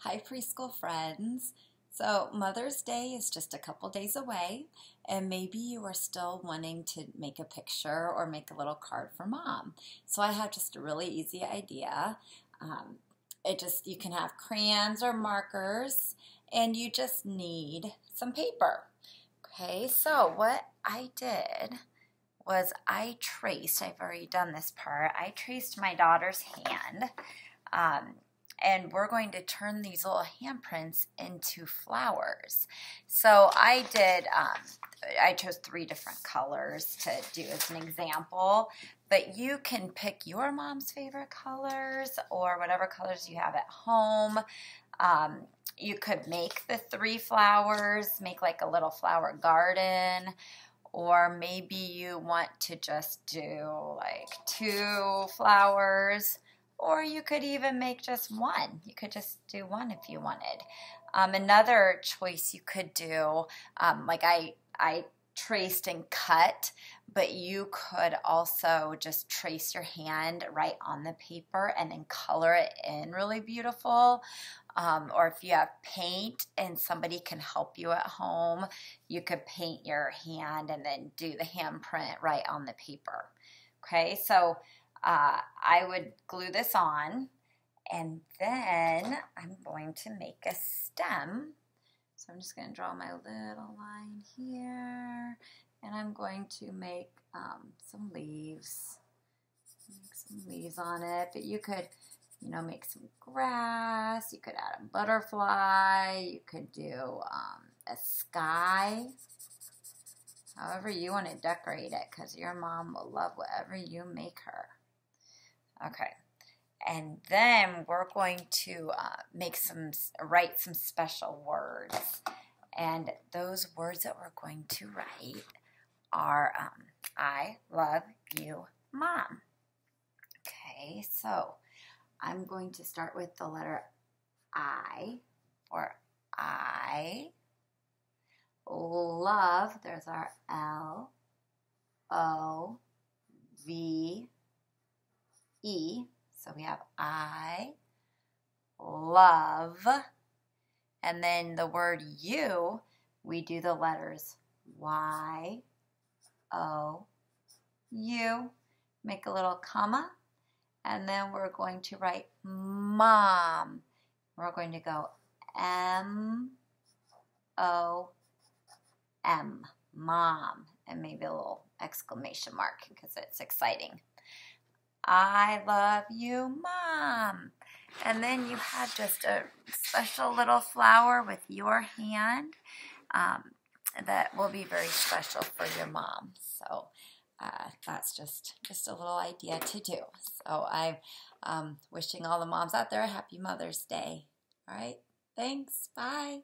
Hi, preschool friends. So, Mother's Day is just a couple days away, and maybe you are still wanting to make a picture or make a little card for mom. So, I have just a really easy idea. Um, it just you can have crayons or markers, and you just need some paper. Okay, so what I did was I traced, I've already done this part, I traced my daughter's hand. Um, and we're going to turn these little handprints into flowers. So I did, um, I chose three different colors to do as an example, but you can pick your mom's favorite colors or whatever colors you have at home. Um, you could make the three flowers, make like a little flower garden, or maybe you want to just do like two flowers or you could even make just one. You could just do one if you wanted. Um, another choice you could do, um, like I, I traced and cut, but you could also just trace your hand right on the paper and then color it in really beautiful. Um, or if you have paint and somebody can help you at home, you could paint your hand and then do the handprint right on the paper. Okay, so uh, I would glue this on and then I'm going to make a stem. So I'm just going to draw my little line here and I'm going to make um, some leaves. Make some leaves on it, but you could, you know, make some grass. You could add a butterfly. You could do um, a sky. However you want to decorate it because your mom will love whatever you make her. Okay. And then we're going to uh, make some, write some special words. And those words that we're going to write are um, I love you, mom. Okay, so I'm going to start with the letter I or I. Love, there's our L O V E. So we have I love. And then the word you, we do the letters Y, O, U. Make a little comma. And then we're going to write mom. We're going to go M, O, M, mom. And maybe a little exclamation mark because it's exciting. I love you, Mom. And then you have just a special little flower with your hand um, that will be very special for your mom. So uh, that's just, just a little idea to do. So I'm um, wishing all the moms out there a happy Mother's Day. All right. Thanks. Bye.